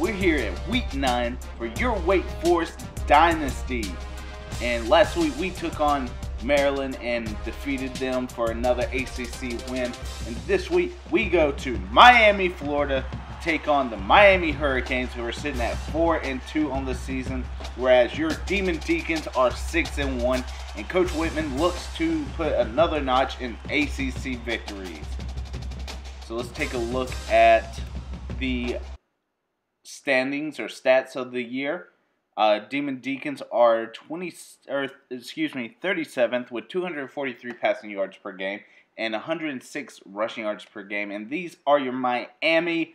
We're here at week 9 for your Wake Forest Dynasty. And last week we took on Maryland and defeated them for another ACC win. And this week we go to Miami, Florida to take on the Miami Hurricanes who are sitting at 4 and 2 on the season, whereas your Demon Deacons are 6 and 1 and Coach Whitman looks to put another notch in ACC victories. So let's take a look at the standings or stats of the year. Uh, Demon Deacons are 20 or excuse me 37th with 243 passing yards per game and 106 rushing yards per game. And these are your Miami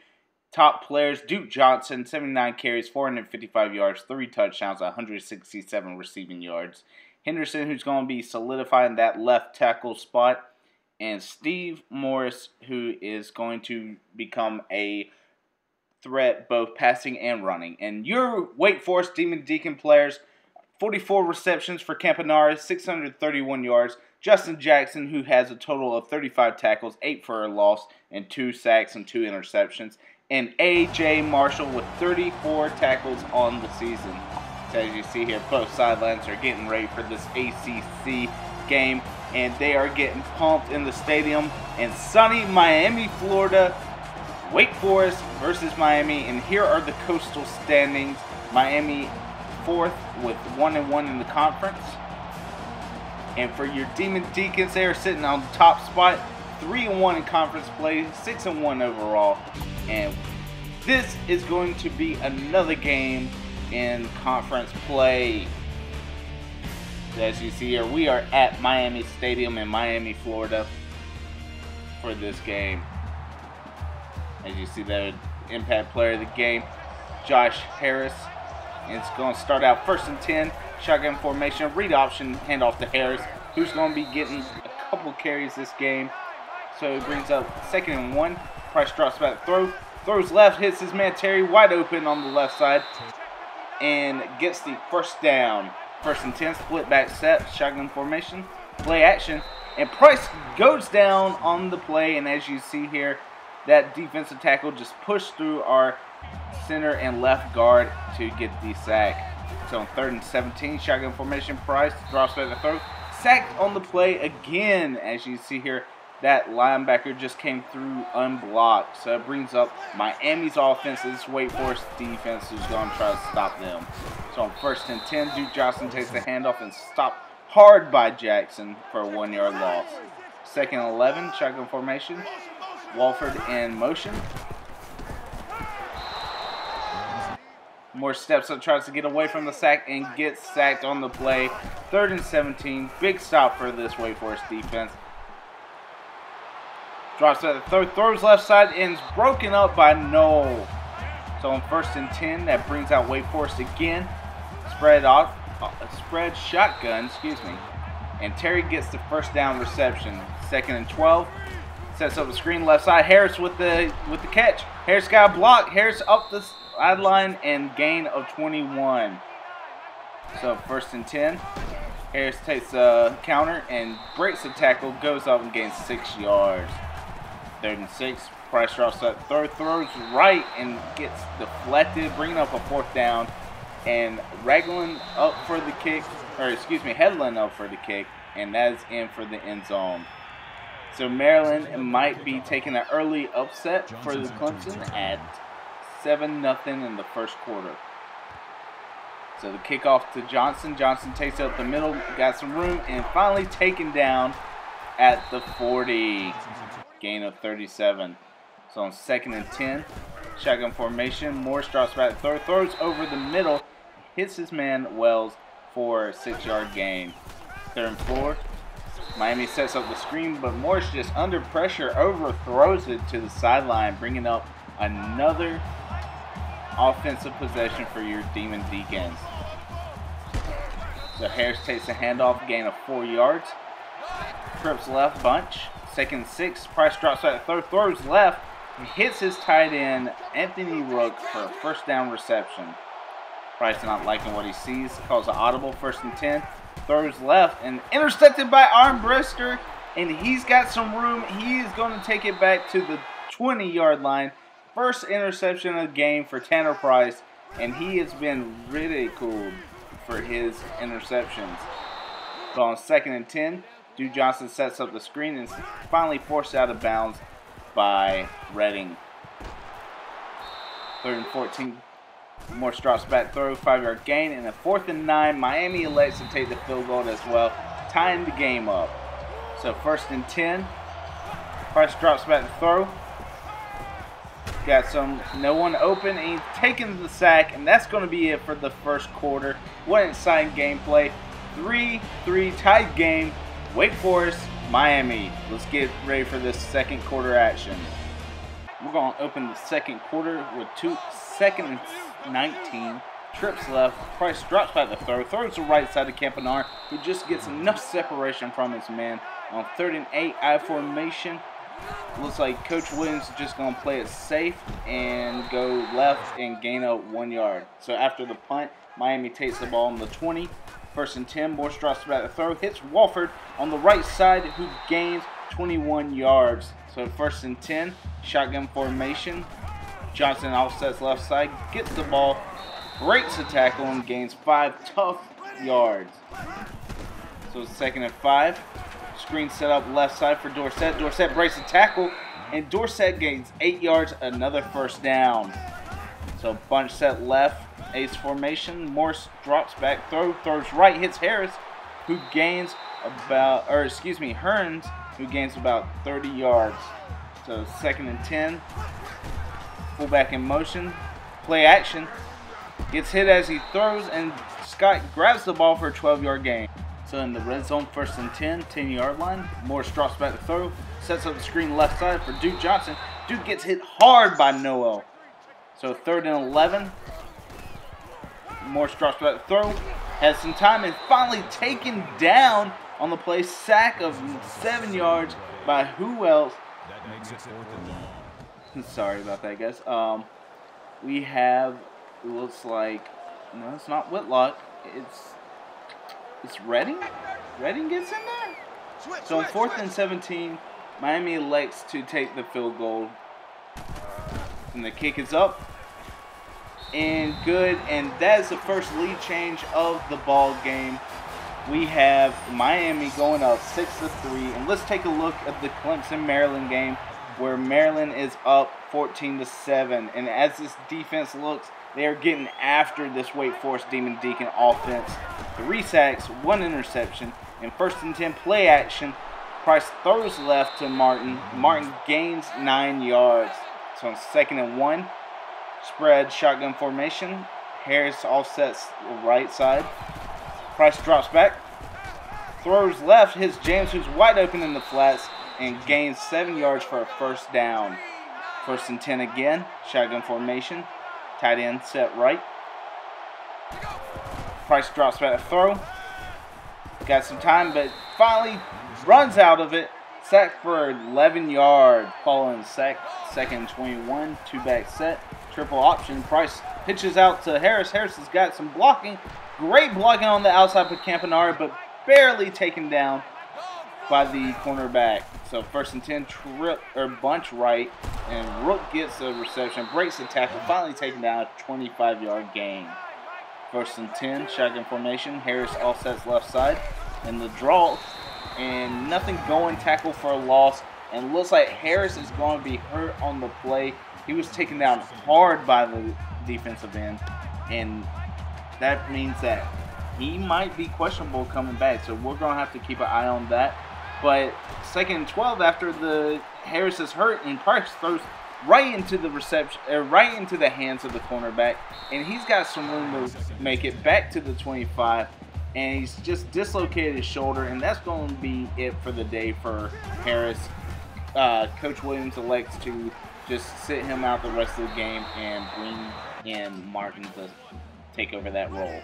top players. Duke Johnson 79 carries, 455 yards, three touchdowns, 167 receiving yards. Henderson, who's going to be solidifying that left tackle spot, and Steve Morris, who is going to become a threat both passing and running. And your Wake Forest Demon Deacon players 44 receptions for Campanaro, 631 yards. Justin Jackson, who has a total of 35 tackles, 8 for a loss, and 2 sacks and 2 interceptions. And A.J. Marshall with 34 tackles on the season. So as you see here, both sidelines are getting ready for this ACC game. And they are getting pumped in the stadium in sunny Miami, Florida. Wake Forest versus Miami, and here are the coastal standings. Miami fourth with one and one in the conference. And for your Demon Deacons, they are sitting on the top spot, three and one in conference play, six and one overall. And this is going to be another game in conference play. As you see here, we are at Miami Stadium in Miami, Florida for this game. As you see there, impact player of the game, Josh Harris. It's going to start out first and 10, shotgun formation, read option, handoff to Harris, who's going to be getting a couple carries this game. So it brings up second and one. Price drops back, throw, throws left, hits his man Terry wide open on the left side, and gets the first down. First and 10, split back set, shotgun formation, play action, and Price goes down on the play, and as you see here, that defensive tackle just pushed through our center and left guard to get the sack. So on third and 17, shotgun formation, Price drops back the throw. Sacked on the play again, as you see here. That linebacker just came through unblocked. So it brings up Miami's offense. This Wake Forest defense who's going to try to stop them. So on first and 10, Duke Johnson takes the handoff and stopped hard by Jackson for a one yard loss. Second and 11, shotgun formation. Walford in motion. More steps up, tries to get away from the sack and gets sacked on the play. Third and 17. Big stop for this Wake Forest defense. Drops at the third, throws left side and is broken up by Noel. So on first and 10, that brings out Wake Forest again. Spread off, uh, spread shotgun, excuse me. And Terry gets the first down reception. Second and 12. Sets up the screen left side. Harris with the with the catch. Harris got a block. Harris up the sideline and gain of 21. So first and 10. Harris takes a counter and breaks the tackle, goes up and gains six yards. Third and six. Price drops that third, throws right and gets deflected, bringing up a fourth down. And Ragland up for the kick, or excuse me, Hedlund up for the kick, and that is in for the end zone. So Maryland might be taking an early upset for the Clemson at 7 nothing in the first quarter. So the kickoff to Johnson. Johnson takes out the middle, got some room, and finally taken down at the 40. Gain of 37. So on second and 10, shotgun formation. Morris drops back, throw, throws over the middle, hits his man Wells for a six-yard gain. Third and four, Miami sets up the screen, but Morris just under pressure overthrows it to the sideline, bringing up another offensive possession for your Demon Deacons. So Harris takes a handoff, gain of four yards. Trips left, bunch. Second six, Price drops back, throw, throws left, hits his tight end, Anthony Rook, for a first down reception. Price not liking what he sees, calls an audible, first and 10 throws left and intercepted by Armbrister. And he's got some room. He is going to take it back to the 20 yard line first interception of the game for Tanner Price, and he has been ridiculed for his interceptions. So on second and 10, Duke Johnson sets up the screen and finally forced out of bounds by Redding. Third and 14, Morris drops back throw, five yard gain, and a fourth and nine. Miami elects to take the field goal as well, tying the game up. So first and 10, Price drops back to throw. Got some, no one open, and he's taking the sack, and that's going to be it for the first quarter. What an exciting gameplay. 3-3 tied game. Wake Forest, Miami. Let's get ready for this second quarter action. We're going to open the second quarter with two second and 19. Trips left. Price drops back the throw. Throws the right side to Campanaro, who just gets enough separation from his man. On third and eight, I formation. Looks like Coach Williams is just going to play it safe and go left and gain up one yard. So after the punt, Miami takes the ball on the 20. First and 10, Morris drops back the throw, hits Walford on the right side, who gains 21 yards. So first and 10, shotgun formation. Johnson offsets left side, gets the ball, breaks the tackle, and gains five tough yards. So it's second and five. Screen set up left side for Dorsett. Dorsett breaks the tackle, and Dorsett gains eight yards, another first down. So bunch set left, ace formation. Morris drops back, throw, throws right, hits Harris, who gains about, or excuse me, Hurns, who gains about 30 yards. So second and 10. Fullback in motion. Play action. Gets hit as he throws, and Scott grabs the ball for a 12 yard gain. So in the red zone, first and 10, 10 yard line. Morris drops back to throw. Sets up the screen left side for Duke Johnson. Duke gets hit hard by Noel. So third and 11. Morris drops back to throw. Has some time and finally taken down on the play. Sack of seven yards by who else? Sorry about that, guys. Um, we have, it looks like, no, it's not Whitlock. It's it's Redding? Redding gets in there? So on fourth and 17, Miami elects to take the field goal. And the kick is up. And good. And that is the first lead change of the ball game. We have Miami going up 6 to 3. And let's take a look at the Clemson Maryland game where Maryland is up 14 to 7. And as this defense looks, they are getting after this Wake Forest Demon Deacon offense. Three sacks, one interception, and first and 10 play action. Price throws left to Martin. Martin gains nine yards. So on second and one, spread shotgun formation. Harris offsets right side. Price drops back. Throws left, hits James, who's wide open in the flats, and gains seven yards for a first down. First and 10 again, shotgun formation. Tight end set right. Price drops back to throw. Got some time, but finally runs out of it. Sack for 11 yard. Following sack, second 21. Two back set. Triple option. Price pitches out to Harris. Harris has got some blocking. Great blocking on the outside for Campanaro, but barely taken down by the cornerback. So first and 10, trip or bunch right, and Rook gets the reception, breaks the tackle, finally taking down a 25 yard gain. First and 10, shotgun formation. Harris offsets left side, and the draw, and nothing going, tackle for a loss. And looks like Harris is going to be hurt on the play. He was taken down hard by the defensive end, and that means that he might be questionable coming back. So we're going to have to keep an eye on that. But second and 12 after the Harris is hurt and Price throws right into the reception, uh, right into the hands of the cornerback, and he's got some room to make it back to the 25. And he's just dislocated his shoulder, and that's going to be it for the day for Harris. Uh, Coach Williams elects to just sit him out the rest of the game and bring in Martin to take over that role.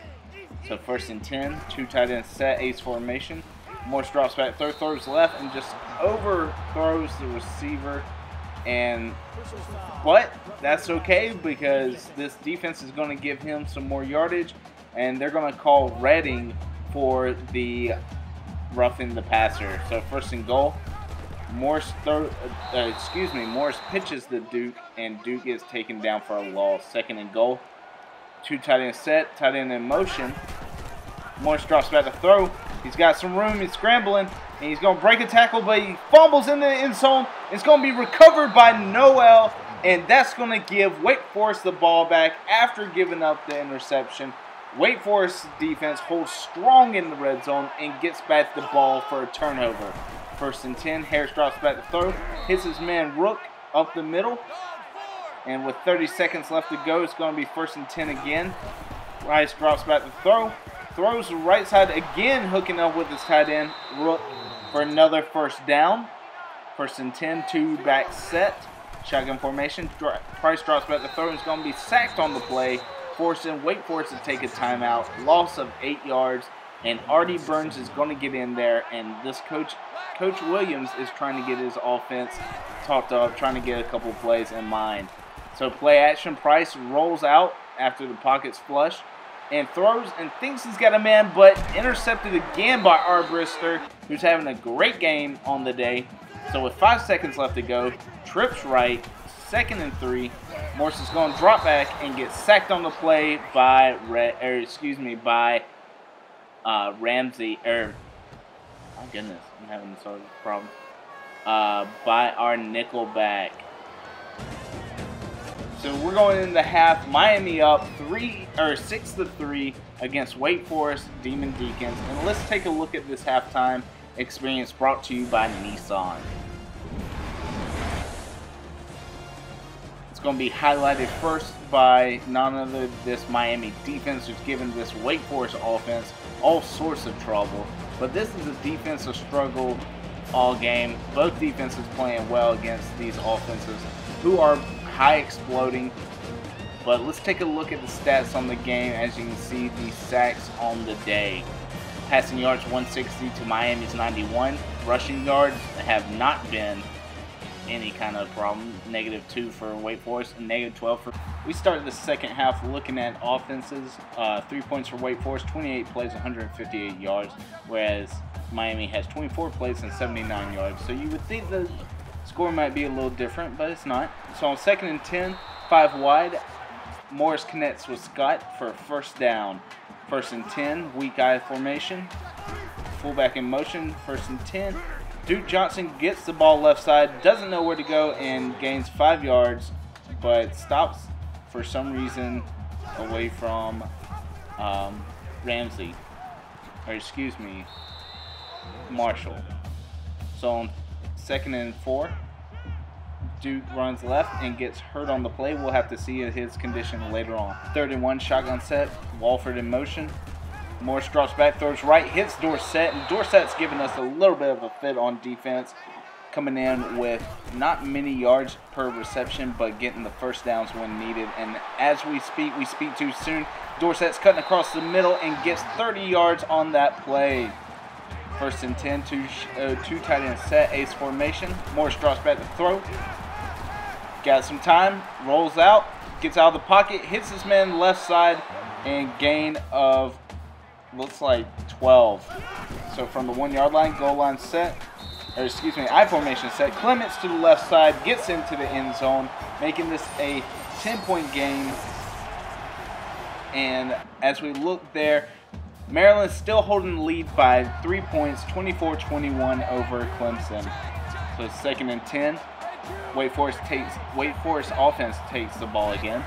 So first and 10, two tight ends set, ace formation. Morris drops back, throw, throws left, and just overthrows the receiver. And but that's okay because this defense is going to give him some more yardage, and they're going to call Redding for the roughing the passer. So first and goal. Morris throw, uh, uh, excuse me, Morris pitches the Duke, and Duke gets taken down for a loss. Second and goal. Two tight end set, tight end in motion. Morris drops back to throw. He's got some room. He's scrambling, and he's going to break a tackle, but he fumbles in the end zone. It's going to be recovered by Noel, and that's going to give Wake Forest the ball back after giving up the interception. Wake Forest defense holds strong in the red zone and gets back the ball for a turnover. First and 10, Harris drops back to throw, hits his man Rook up the middle, and with 30 seconds left to go, it's going to be first and 10 again. Price drops back to throw, throws right side again, hooking up with his tight end Rook for another first down. First and 10, two back set, shotgun formation. Price drops back The throw, is going to be sacked on the play forcing Wake Forest to take a timeout. Loss of eight yards, and Artie Burns is going to get in there, and this coach, Coach Williams, is trying to get his offense talked up, trying to get a couple plays in mind. So play action, Price rolls out after the pocket's flush and throws and thinks he's got a man, but intercepted again by Armbrister, who's having a great game on the day. So with five seconds left to go, trips right, second and three. Morris is going to drop back and get sacked on the play by, or excuse me, by uh, Ramsey, or, oh goodness, I'm having of problem, uh, by our nickel back. So we're going into half. Miami up three or six to three against Wake Forest Demon Deacons. And let's take a look at this halftime experience brought to you by Nissan. It's going to be highlighted first by none other than this Miami defense, who's given this Wake Forest offense all sorts of trouble. But this is a defensive struggle all game. Both defenses playing well against these offenses who are high exploding. But let's take a look at the stats on the game. As you can see, the sacks on the day. Passing yards 160 to Miami's 91. Rushing yards have not been any kind of problem. Negative 2 for Wake Forest and negative 12 for... We started the second half looking at offenses. Uh, 3 points for Wake Forest, 28 plays, 158 yards, whereas Miami has 24 plays and 79 yards. So you would think the score might be a little different, but it's not. So on second and 10, 5 wide, Morris connects with Scott for a first down. First and 10, weak eye formation. Fullback in motion, first and 10. Duke Johnson gets the ball left side, doesn't know where to go, and gains five yards, but stops for some reason away from um, Ramsey, or excuse me, Marshall. So on second and four, Duke runs left and gets hurt on the play. We'll have to see his condition later on. Third and one, shotgun set, Walford in motion. Morris drops back, throws right, hits Dorsett, and Dorsett's giving us a little bit of a fit on defense, coming in with not many yards per reception, but getting the first downs when needed. And as we speak, we speak too soon. Dorsett's cutting across the middle and gets 30 yards on that play. First and 10, two, uh, two tight end set, ace formation. Morris drops back to throw. Got some time, rolls out, gets out of the pocket, hits his man left side, and gain of looks like 12. So from the one yard line, goal line set, or excuse me, I formation set. Clements to the left side, gets into the end zone, making this a 10 point game. And as we look there, Maryland's still holding the lead by three points, 24 21 over Clemson. So second and 10. Wake Forest takes Wake Forest offense takes the ball again.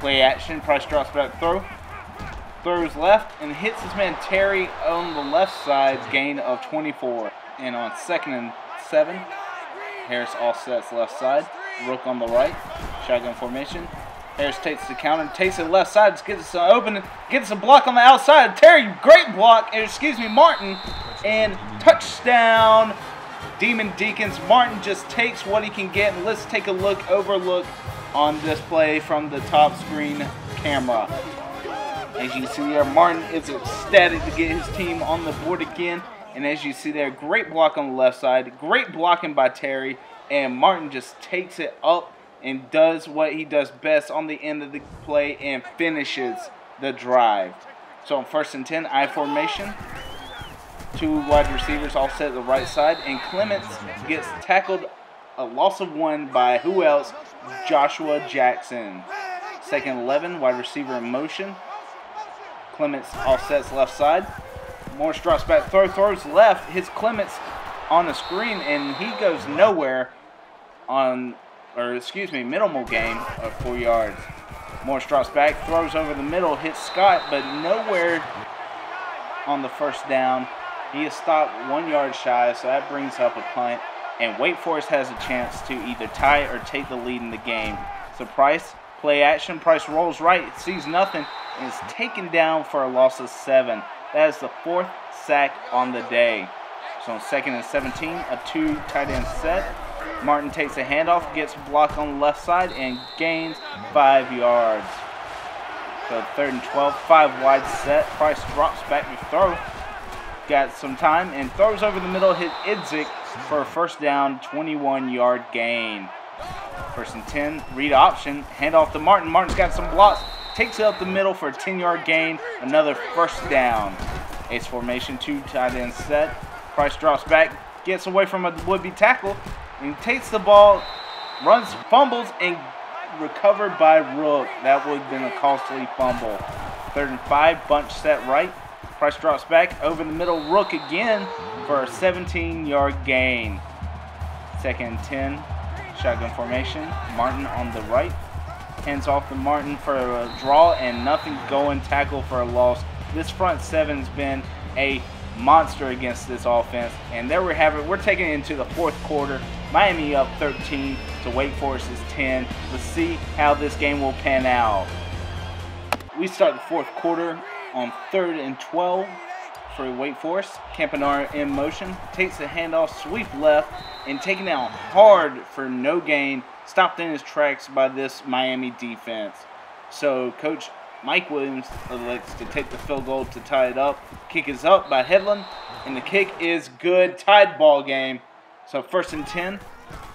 Play action, Price drops back throw throws left and hits his man Terry on the left side, gain of 24. And on second and seven, Harris offsets left side, Rook on the right, shotgun formation. Harris takes the counter, takes it left side, gets it open, gets a block on the outside. Terry, great block, excuse me, Martin, and touchdown. Demon Deacons. Martin just takes what he can get. And let's take a look, overlook on this play from the top screen camera. As you see there, Martin is ecstatic to get his team on the board again. And as you see there, great block on the left side. Great blocking by Terry. And Martin just takes it up and does what he does best on the end of the play and finishes the drive. So on first and 10, I formation. two wide receivers all set at the right side, and Clements gets tackled a loss of one by who else? Joshua Jackson. Second 11, wide receiver in motion. Clements all sets left side. Morris drops back, throw, throws left, hits Clements on the screen, and he goes nowhere on, or excuse me, minimal gain of four yards. Morris drops back, throws over the middle, hits Scott, but nowhere on the first down. He is stopped one yard shy, so that brings up a punt. And Wake Forest has a chance to either tie or take the lead in the game. So Price, play action. Price rolls right, sees nothing, and is taken down for a loss of seven. That is the fourth sack on the day. So on second and 17, a two tight end set. Martin takes a handoff, gets blocked on the left side, and gains five yards. So third and 12, five wide set. Price drops back to throw. Got some time and throws over the middle, hit Idzik for a first down, 21 yard gain. First and 10, read option, handoff to Martin. Martin's got some blocks, takes it up the middle for a 10 yard gain, another first down. Ace formation, two tight end set. Price drops back, gets away from a would be tackle, and takes the ball, runs, fumbles, and recovered by Rook. That would have been a costly fumble. Third and five, bunch set right. Price drops back over the middle, Rook again for a 17-yard gain. Second and 10, shotgun formation. Martin on the right. Hands off to Martin for a draw and nothing going. Tackle for a loss. This front seven's been a monster against this offense. And there we have it. We're taking it into the fourth quarter. Miami up 13 to Wake Forest is 10. Let's see how this game will pan out. We start the fourth quarter on third and 12 for Wake Forest. Campanaro in motion, takes the handoff, sweep left, and taken out hard for no gain. Stopped in his tracks by this Miami defense. So Coach Mike Williams elects to take the field goal to tie it up. Kick is up by Hedlund, and the kick is good. Tied ball game. So first and 10.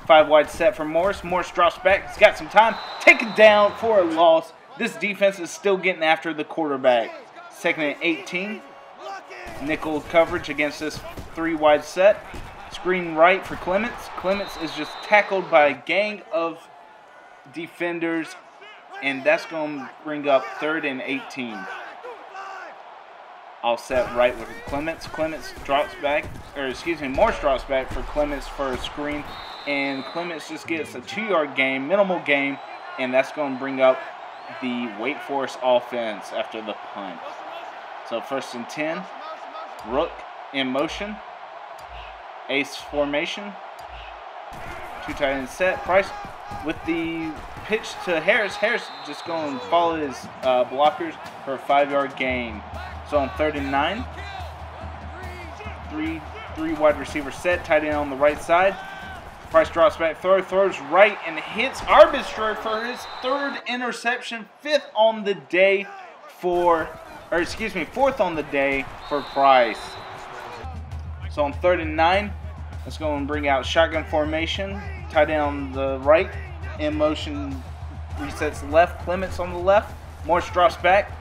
Five wide set for Morris. Morris drops back. He's got some time. Taken down for a loss. This defense is still getting after the quarterback. Second and 18. Nickel coverage against this three wide set. Screen right for Clements. Clements is just tackled by a gang of defenders and that's going to bring up third and 18. All set right with Clements. Clements drops back, or excuse me, Morris drops back for Clements for a screen, and Clements just gets a two-yard game, minimal game, and that's going to bring up the Wake Forest offense after the punt. So first and 10, Rook in motion, ace formation, two tight end set. Price with the pitch to Harris. Harris just going to follow his uh, blockers for a five-yard gain. So on third and nine, three three wide receiver set, tight end on the right side. Price drops back, throw, throws right, and hits Arbiter for his third interception, fifth on the day for, or excuse me, fourth on the day for Price. So on third and nine, let's go and bring out shotgun formation, tight end on the right, in motion resets left, Clements on the left. Morris drops back.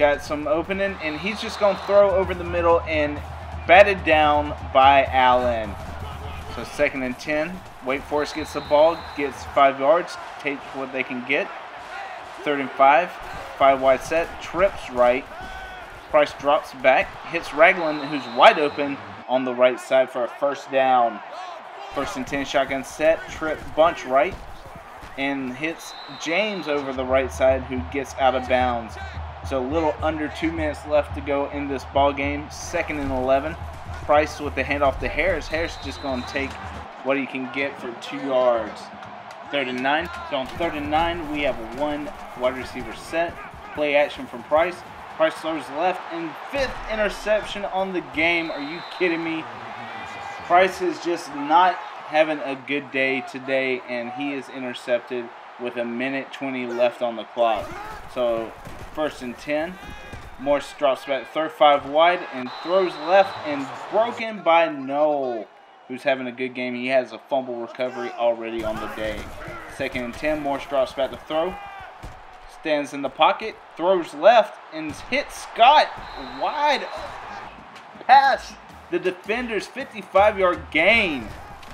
Got some opening, and he's just going to throw over the middle and batted down by Allen. So second and 10. Wake Forest gets the ball, gets five yards, take what they can get. Third and five. Five wide set, trips right. Price drops back, hits Ragland, who's wide open on the right side for a first down. First and 10 shotgun set, trip bunch right and hits James over the right side, who gets out of bounds. So a little under two minutes left to go in this ball game. Second and 11. Price with the handoff to Harris. Harris just going to take what he can get for two yards. Third and nine. So on third and nine, we have one wide receiver set. Play action from Price. Price throws left and fifth interception on the game. Are you kidding me? Price is just not having a good day today, and he is intercepted with a minute 20 left on the clock. So first and 10. Morris drops back third five wide and throws left and broken by Noel, who's having a good game. He has a fumble recovery already on the day. Second and 10. Morris drops back to throw. Stands in the pocket, throws left, and hits Scott wide pass the defender's 55 yard gain.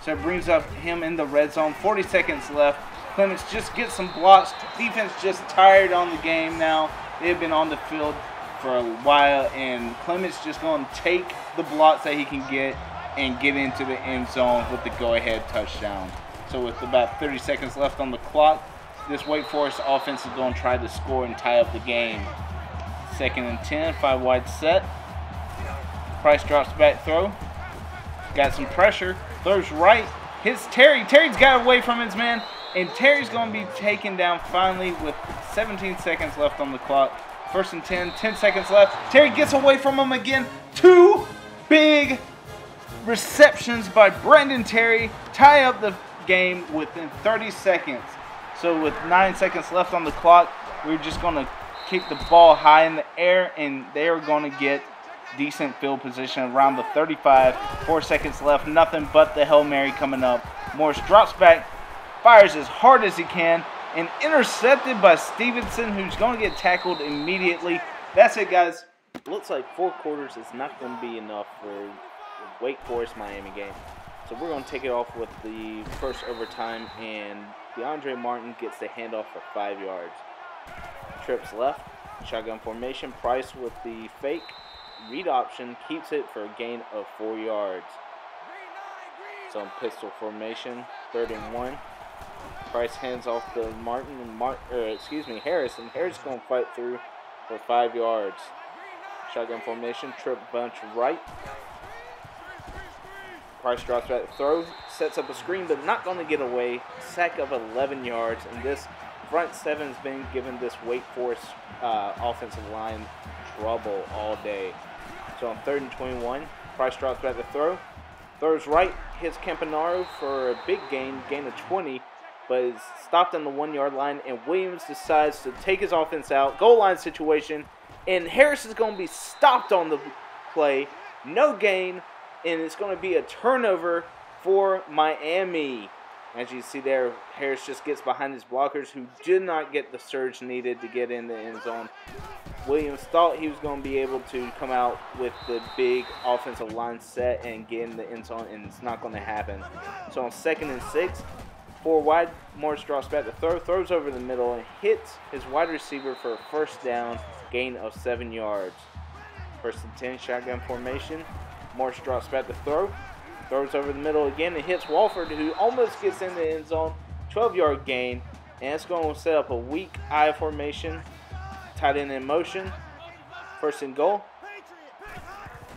So it brings up him in the red zone. 40 seconds left. Clements just gets some blocks. Defense just tired on the game now. They've been on the field for a while, and Clements just going to take the blocks that he can get and get into the end zone with the go-ahead touchdown. So with about 30 seconds left on the clock, this Wake Forest offense is going to try to score and tie up the game. Second and 10, five wide set. Price drops back throw. Got some pressure. Throws right. Hits Terry. Terry's got away from his man. And Terry's going to be taken down finally with 17 seconds left on the clock. First and 10, 10 seconds left. Terry gets away from him again. Two big receptions by Brendan Terry tie up the game within 30 seconds. So with nine seconds left on the clock, we're just going to kick the ball high in the air, and they are going to get decent field position around the 35. Four seconds left, nothing but the Hail Mary coming up. Morris drops back, fires as hard as he can, and intercepted by Stevenson, who's going to get tackled immediately. That's it, guys. Looks like four quarters is not going to be enough for Wake Forest Miami game. So we're going to take it off with the first overtime, and DeAndre Martin gets the handoff for five yards. Trips left, shotgun formation. Price with the fake read option keeps it for a gain of four yards. So pistol formation, third and one. Price hands off to Martin and Mart, or excuse me, Harris, and Harris going to fight through for five yards. Shotgun formation, trip bunch right. Price drops back, throws, sets up a screen, but not going to get away. Sack of 11 yards, and this front seven's been given this Wake Forest uh, offensive line trouble all day. So on third and 21, Price drops back to throw. Throws right, hits Campanaro for a big gain, gain of 20, but is stopped on the one yard line, and Williams decides to take his offense out. Goal line situation, and Harris is going to be stopped on the play. No gain, and it's going to be a turnover for Miami. As you see there, Harris just gets behind his blockers who did not get the surge needed to get in the end zone. Williams thought he was going to be able to come out with the big offensive line set and get in the end zone, and it's not going to happen. So on second and six, four wide, Morris drops back to throw, throws over the middle, and hits his wide receiver for a first down, gain of seven yards. First and 10, shotgun formation. Morris drops back to throw, throws over the middle again, and hits Walford, who almost gets in the end zone. 12 yard gain, and it's going to set up a weak I formation Tight end in motion. First and goal.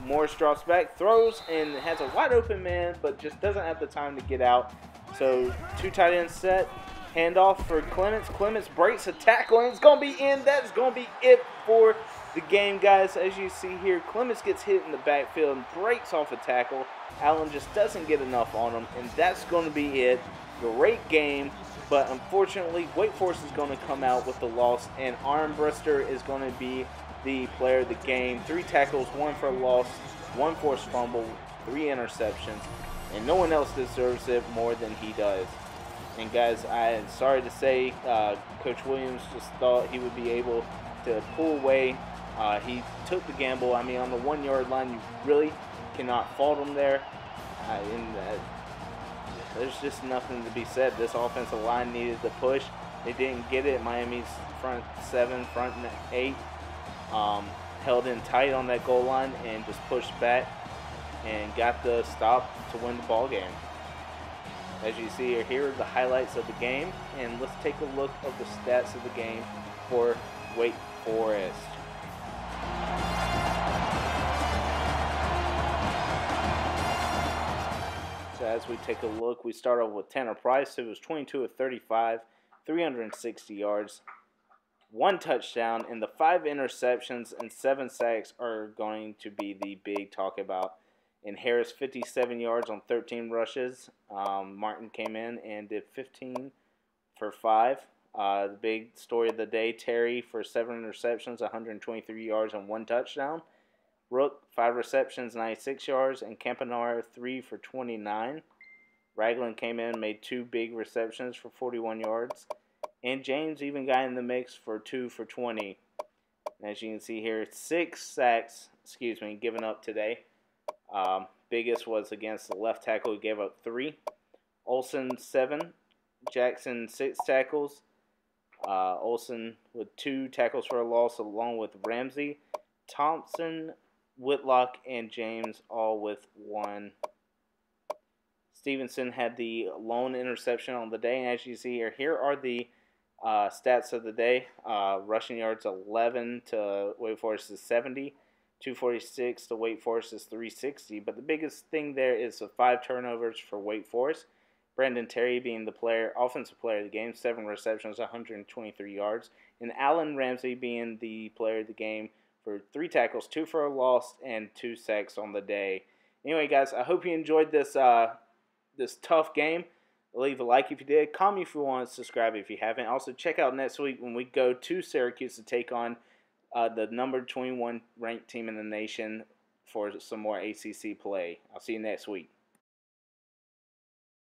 Morris drops back, throws, and has a wide open man, but just doesn't have the time to get out. So two tight ends set. Handoff for Clements. Clements breaks a tackle, and it's going to be in. That's going to be it for the game, guys. As you see here, Clements gets hit in the backfield and breaks off a tackle. Allen just doesn't get enough on him, and that's going to be it. Great game. But unfortunately, Wake Forest is going to come out with the loss, and Armbrister is going to be the player of the game. Three tackles, one for a loss, one forced fumble, three interceptions, and no one else deserves it more than he does. And guys, I'm sorry to say, uh, Coach Williams just thought he would be able to pull away. Uh, he took the gamble. I mean, on the one-yard line, you really cannot fault him there. Uh, and, there's just nothing to be said. This offensive line needed to push. They didn't get it. Miami's front seven, front eight, um, held in tight on that goal line and just pushed back and got the stop to win the ball game. As you see here here are the highlights of the game, and let's take a look of the stats of the game for Wake Forest. So as we take a look, we start off with Tanner Price. It was 22 of 35, 360 yards, one touchdown, and the five interceptions and seven sacks are going to be the big talk about. And Harris, 57 yards on 13 rushes. Um, Martin came in and did 15 for five. Uh, the big story of the day, Terry for seven interceptions, 123 yards, and one touchdown. Rook, 5 receptions, 96 yards, and Campanaro, 3 for 29. Ragland came in made two big receptions for 41 yards. And James even got in the mix for 2 for 20. As you can see here, 6 sacks, excuse me, given up today. Um, biggest was against the left tackle, who gave up three. Olsen, seven. Jackson, six tackles. Uh, Olsen with two tackles for a loss, along with Ramsey. Thompson, Whitlock, and James all with one. Stevenson had the lone interception on the day, and as you see here, here are the uh, stats of the day. Uh, rushing yards 11 to Wake Forest is 70. 246 to Wake Forest is 360. But the biggest thing there is the five turnovers for Wake Forest. Brandon Terry being the player, offensive player of the game, seven receptions, 123 yards, and Allen Ramsey being the player of the game for three tackles, two for a loss, and two sacks on the day. Anyway, guys, I hope you enjoyed this uh, this tough game. Leave a like if you did. Comment if you want. Subscribe if you haven't. Also, check out next week when we go to Syracuse to take on uh, the number 21 ranked team in the nation for some more ACC play. I'll see you next week.